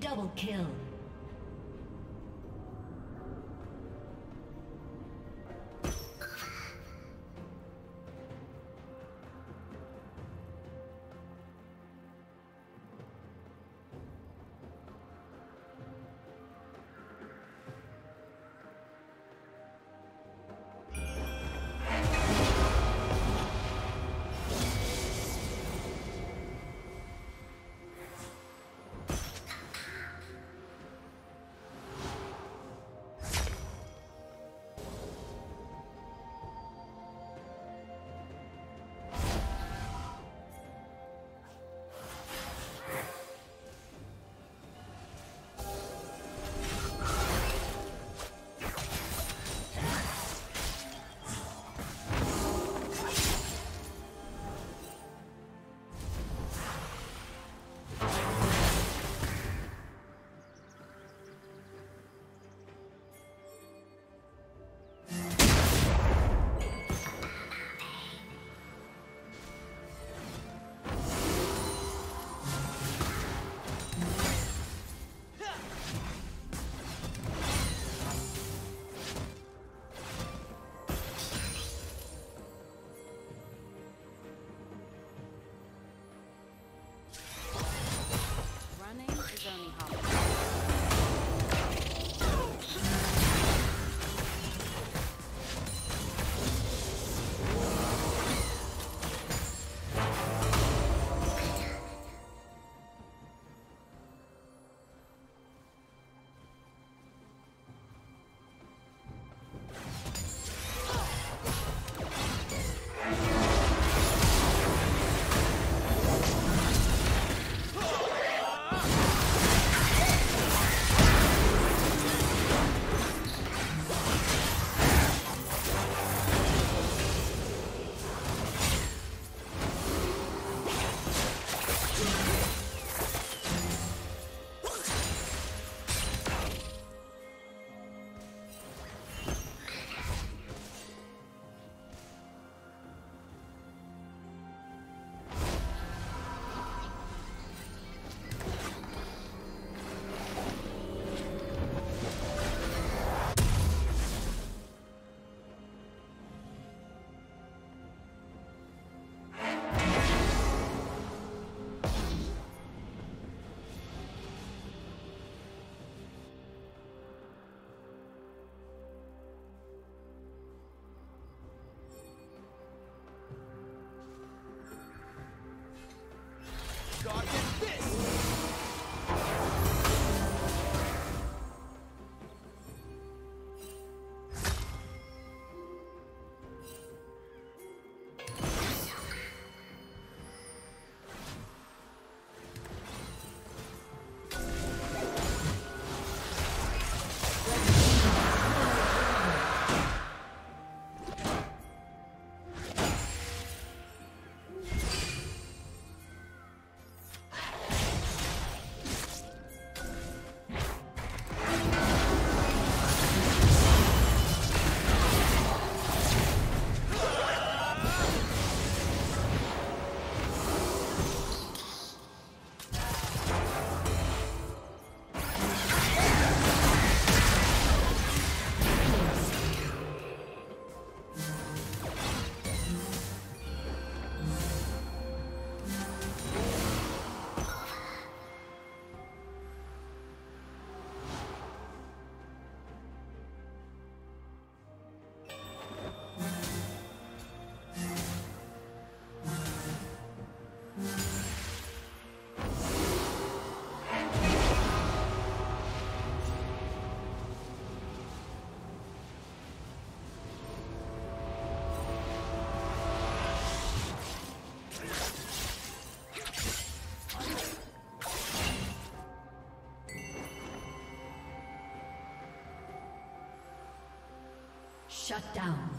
double kill. Shut down.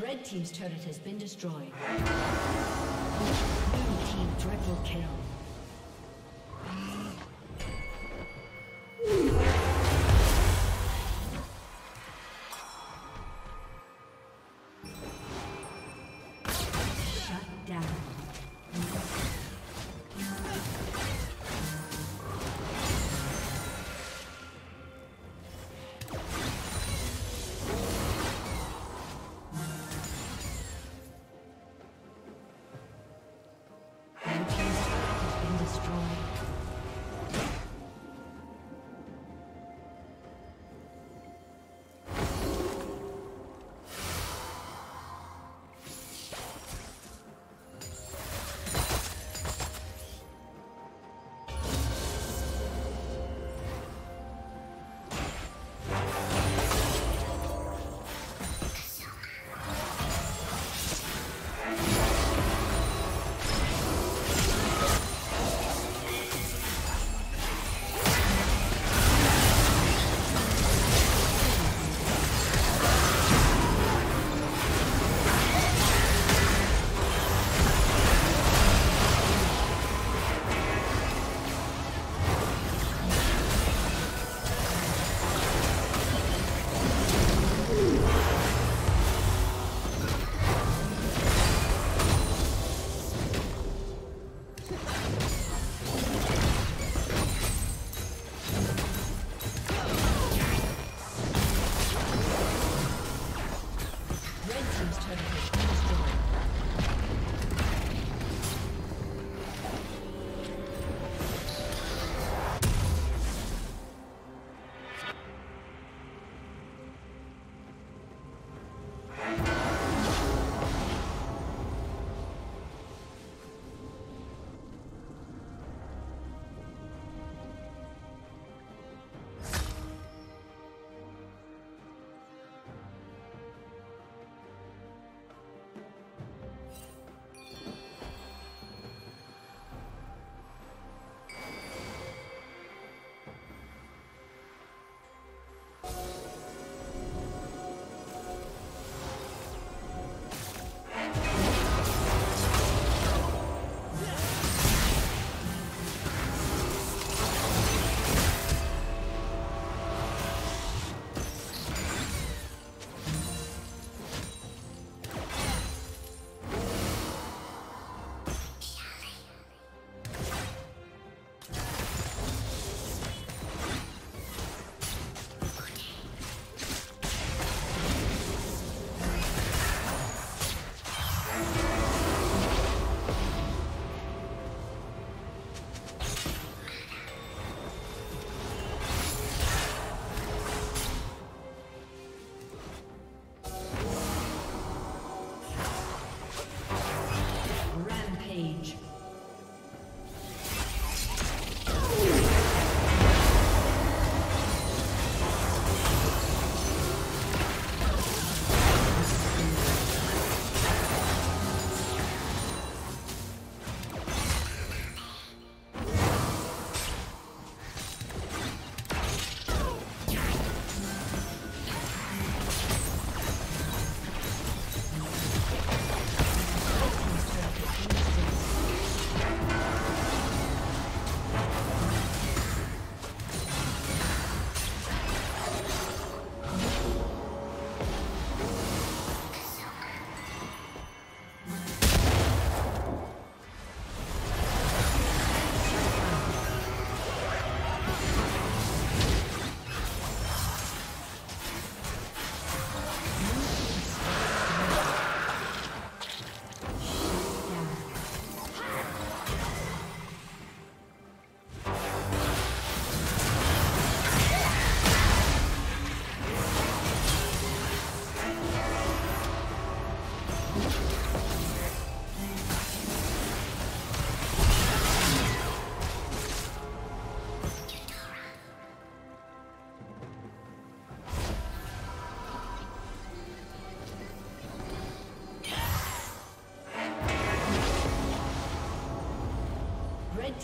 Red Team's turret has been destroyed. Blue Team triple kill.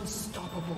Unstoppable.